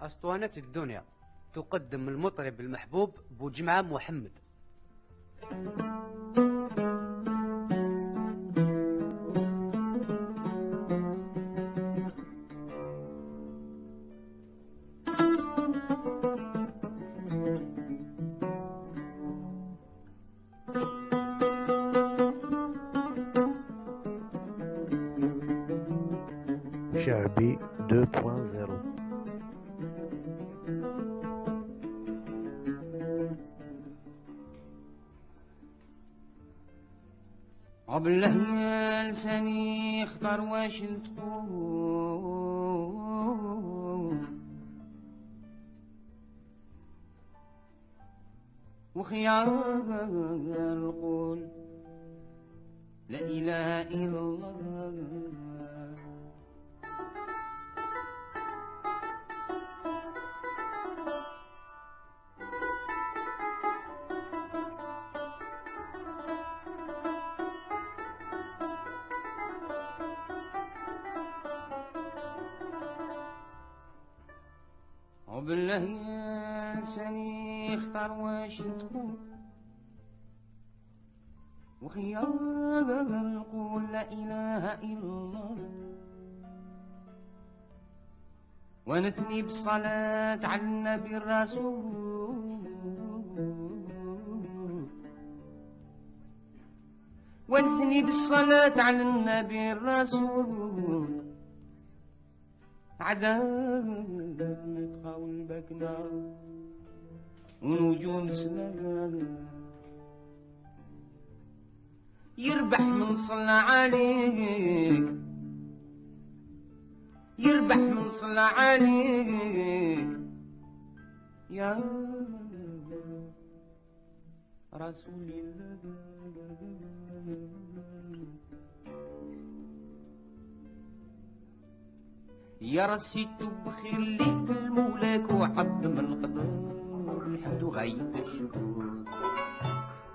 أسطوانة الدنيا تقدم المطرب المحبوب بوجمعة محمد. شعبي 2.0 يا لساني اختار واش نتقول وخيار القول لا إله إلا الله. وبالله يا لساني اختار واش تقول وخيار القول لا إله إلا الله. ونثني بالصلاة على النبي الرسول. ونثني بالصلاة على النبي الرسول. عذاب نتقاول بكنا ونجوم سلام يربح من صلى عليك يربح من صلى عليك. يا رسول الله. يا رسيت بخير ليك المولاك وعبد من القدر الحمد غاية الشكر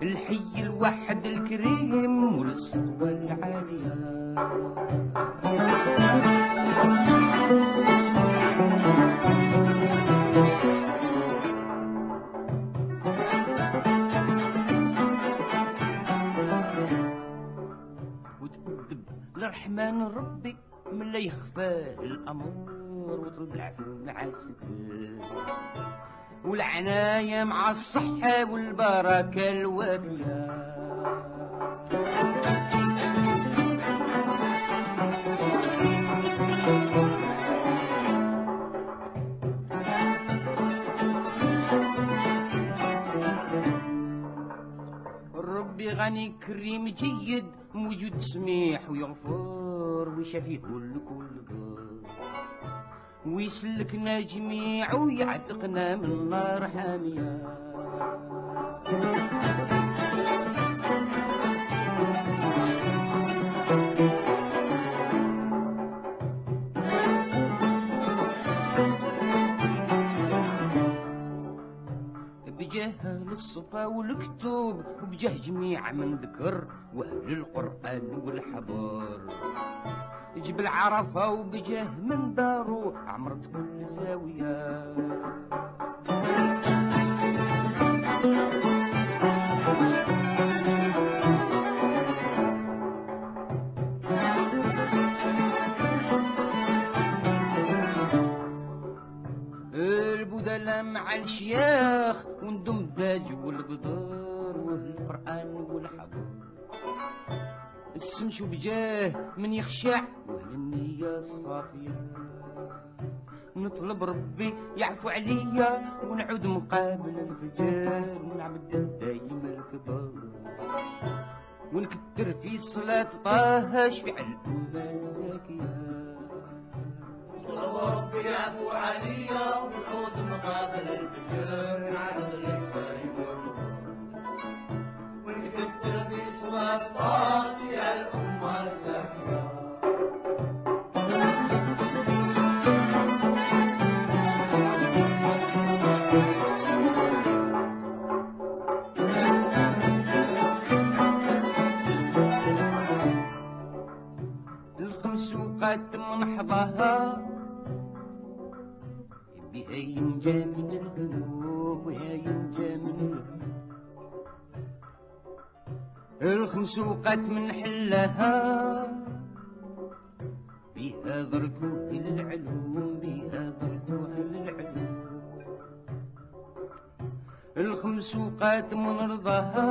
الحي الواحد الكريم والسطوة العالية. وتكذب لرحمن ربي من لا يخفاه الامر وطلب العفو مع الستر والعناية مع الصحة والبركة الوافية. ربي غني كريم جيد موجود سميح ويغفر. ويشافيه الكل ويسلكنا جميع ويعتقنا من نار حامية بجاه للصفا والكتب وبجاه جميع من ذكر وأهل القرآن والحبر جبل عرفة وبجاه من دارو عمرت كل زاوية. البدلاء مع الشياخ والقدر واهل القرآن والحبر السمش بجاه من يخشع وأهل النية الصافية. نطلب ربي يعفو عليا ونعود مقابل الفجر ونعبد دايم الكبر ونكتر في صلاة طه شفيع الأمة الزاكية. ربي يعفو عليا ونعود مقابل الفجر نعبد الدايم في صلاة يا الأمة الزاكية الخمس وقات من حظاها بها ينجى من الهموم وها ينجى من الهموم الخمس وقت من حلها. بها ضركوه العلوم بها ضركوه العلوم. الخمس وقات من رضاها.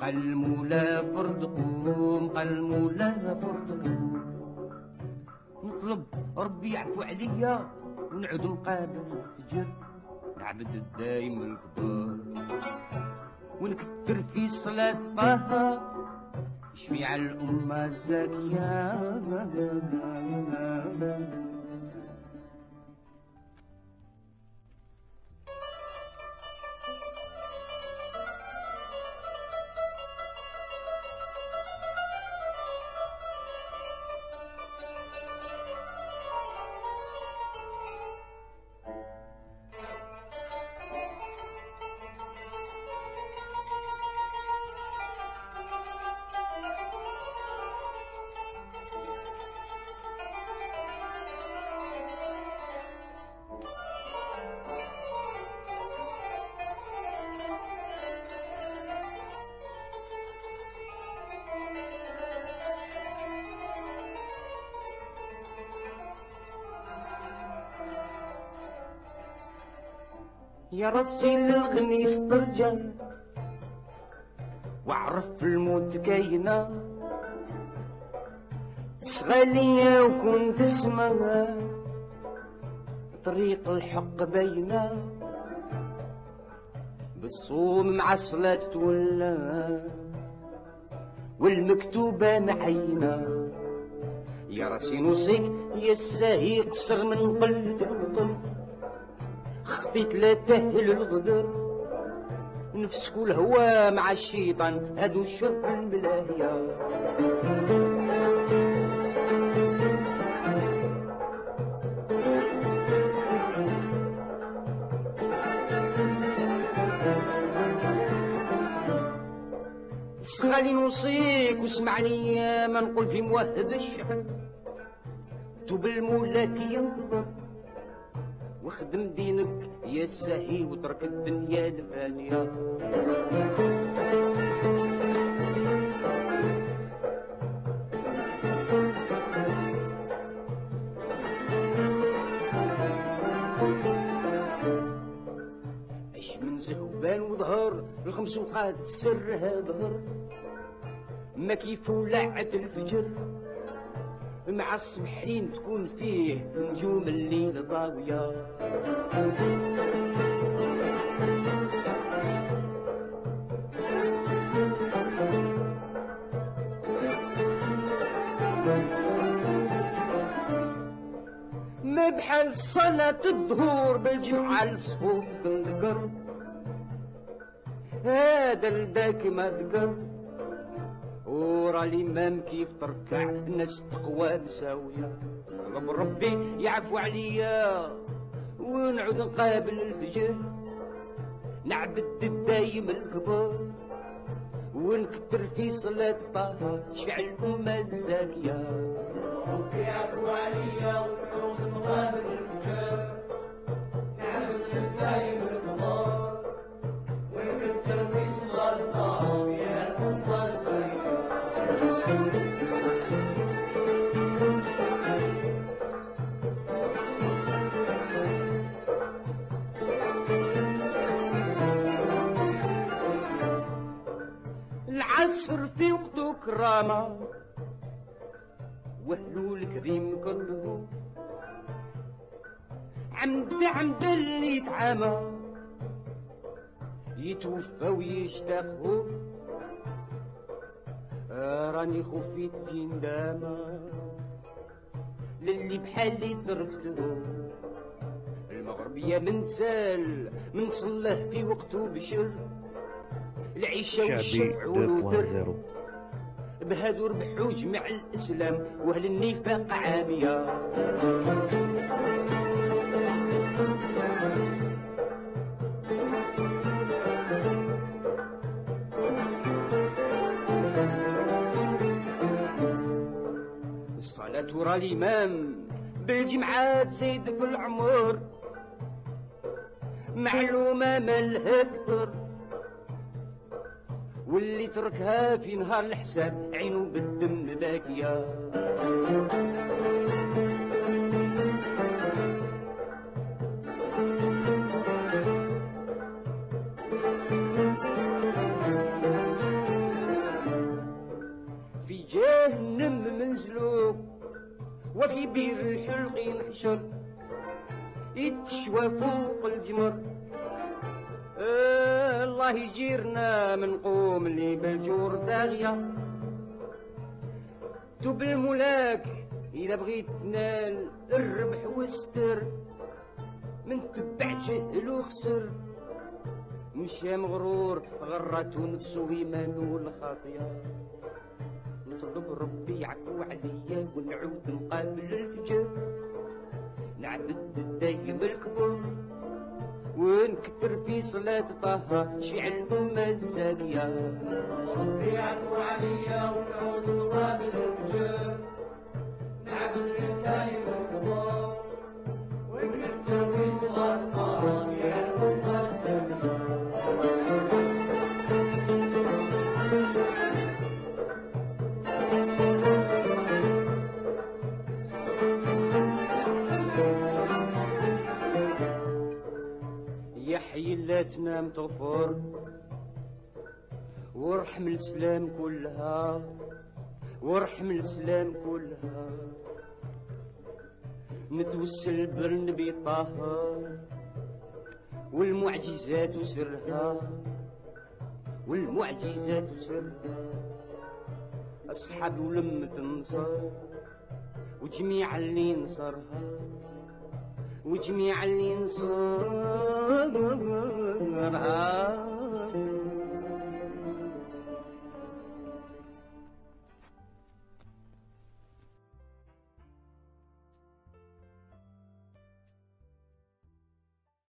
قال مولا فرد قوم قال مولا فرد قوم. نطلب ربي يعفو عليا ونعود نقابل الفجر. نعبد الدايم الكبار ونكتر في صلاة طه. شفيع الأمة الزاكية يا رسول الغني استرجع واعرف الموت كاينة. صغالية وكنت اسمها طريق الحق باينة. بالصوم مع الصلاة تولى والمكتوبة معينة. يا راسي نوصيك يا الساهي قصر من قلة القلب. لا تهل الغدر. نفسك والهوى مع الشيطان هادو الشر الملاهية صغالي نوصيك واسمعني ما نقول في موهب الشعر توب المولاك ينتظر. وخدم دينك يا ساهي وترك الدنيا الفانية اش من زهبان وظهر الخمس وقاد سرها ظهر ما كيف ولعت الفجر. مع الصبحين تكون فيه نجوم الليل ضاوية ما بحال صلاة الظهور بالجمعة الصفوف تنذكر. هذا لذاك ما ذكر. ورا الإمام كيف تركع؟ الناس تقوى مساوية طلب ربي يعفو عليا ونعود نقابل الفجر. نعبد الدايم الكبار ونكتر في صلاة طه. شفع الأمة الزاكية. ربي يعفو عليا ونعود نقابل الفجر. نعمل الدايم القمر وقته كرامة واهلو الكريم كله. عمد عمد اللي يتعامى يتوفى ويشتاق آه راني خفيت جين داما للي بحالي تركته. المغربية من سال من صلاه في وقته بشر العيشة والشفع والوتر. 2.0 بهادو ربحوا جمع الإسلام وأهل النفاق عامية. الصلاة ورا الإمام بالجمعة تزيد في العمر. معلومة مالها كتر واللي تركها في نهار الحساب عينو بالدم باكية. في جهنم منزلو وفي بير الحلق ينحشر يتشوى فوق الجمر. آه الله يجيرنا من قوم اللي بالجور داغية. توب الملاك إذا بغيت تنال الربح والستر من تبع جهل وخسر مشى مغرور غرته نفسه إيمانه الخاطيه نطلب ربي يعفو عليا ونعود نقابل الفجر. نعبد الدايم الكبر ونكتر في صلاة طه شفيع الأمة الزاكية ربي يعفو عليا ونعود يا لا تنام تغفر وارحم السلام كلها وارحم السلام كلها. نتوسل بالنبي طه والمعجزات سرها والمعجزات سرها أصحاب ولمة النصر وجميع اللي نصرها وجميع اللي نصرها ra